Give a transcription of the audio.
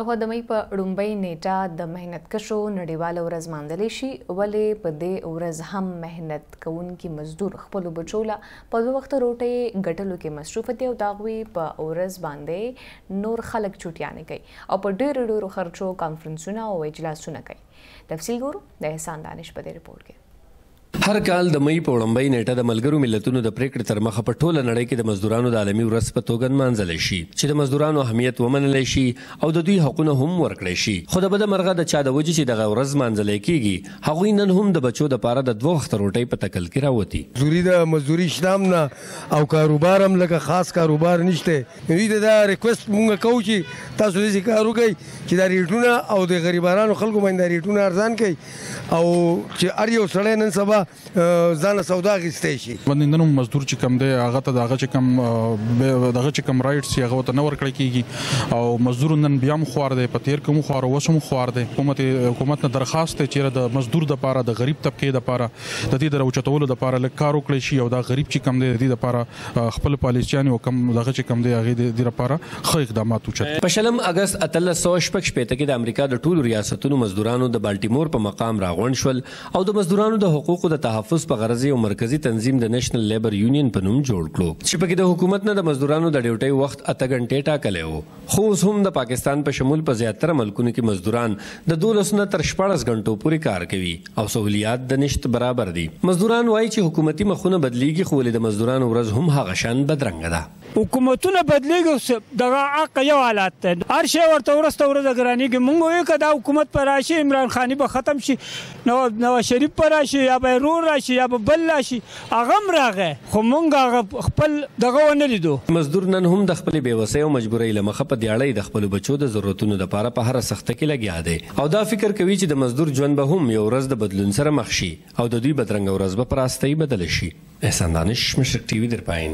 لخوا د مۍ په ړومبۍ نېټه د محنتکشو نړیواله ورځ مانځلی شي ولې په دې ورځ هم محنت کوونکي مزدور خپلو بچو له په دوه وخته روټۍ ګټلو کې مصروف دي او د هغوي په ورځ باندی نور خلک چوټیانې کوي او په ډېرو ډېرو خرچو کانفرنسونه او اجلاسونه کوي تفصیل ګورو د احسان دانش په دې رپورټ کې. هر کال د مې په وړمبۍ نیټه د ملګرو ملتونو د پریکړې تر مخه په ټوله نړۍ کې د مزدورانو د عالمي ورځ په توګه نمانځل شي چې د مزدورانو اهمیت ومنل شي او د دوی حقونه هم ورکړي شي خو د بده مرغه د چا د وجې چې دغه ورځ مانځل کیږي هغوی نن هم د بچو د پاره د دوه وخت روټۍ په تکل کې راوتی مزدوري د مزدوري شتام نه او کاروبار هم لکه خاص کاروبار نشته دوی ته دا ریکوست مونږ کوو چې تاسو دې کار وکړئ چې دا ریټونه او د غریبانو خلکو باندې ریټونه ارزان کړئ او چې ار یو سړی نن سبا ځان سودا غیسته شي باندې نن مزدور چې کم دی هغه ته دغه چې کم دغه چې کم رائټس یې هغه ته نه ورکړی کیږي او مزدور نن بیا هم خوار دی په تیر کوم خوار وسوم خوار دی حکومت حکومت نه درخواست دی چې د مزدور د پاره د غریب طبقه د پاره د دې دروچتولو د پاره لکارو کړی شي او دا غریب چې کم دی د دې د پاره خپل پالیسیان او کم دغه چې کم دی هغه د دې لپاره خو اقدامات وچت په شلم اگست 1316 کې د امریکا د ټولو ریاستونو مزدورانو د بالټیمور په مقام راغونډ شول او د مزدورانو د حقوقو د تحفظ په غرض یو مرکزی تنظیم د نېشنل لیبر یونین په نوم جوړ کړو چې پکې د حکومت نه د مزدورانو د ډیوټۍ وخت اته غنټې ټاکلی وو. خو اوس هم د پاکستان په شمول په زیاتره ملکونو کې مزدوران د دولس نه تر شپاړس ګنټو پورې کار کوي او سهولیات د نشت برابر دي. مزدوران وايي چې حکومتي مخونه بدلیږي خو ولې د مزدورانو ورځ هم هغه شان بدرنګه ده. حکومتونه بدلیږي خو دغه حق یو حالت دی. هر شی ورته ورځ تر ورځه ګرانیږي. موږ وایو که دا حکومت به راشي، عمران خاني به ختم شي، نوازشریف به راشي یا به یې ورور راشي یا به بل راشي، هغه هم راغی خو مونږ هغه خپل دغه ونه لیدو. مزدور نن هم د خپلې بې وسۍ او مجبورۍ له مخه په دیاړۍ د خپلو بچو د ضرورتونو لپاره په هره سخته کې لګیا دی او دا فکر کوي چې د مزدور ژوند به هم یو ورځ د بدلون سره مخ شي او د دوی بدرنګه ورځ به پر آستهیي بدله شي. احسان دانش، مشرق ټي وي، درپاین.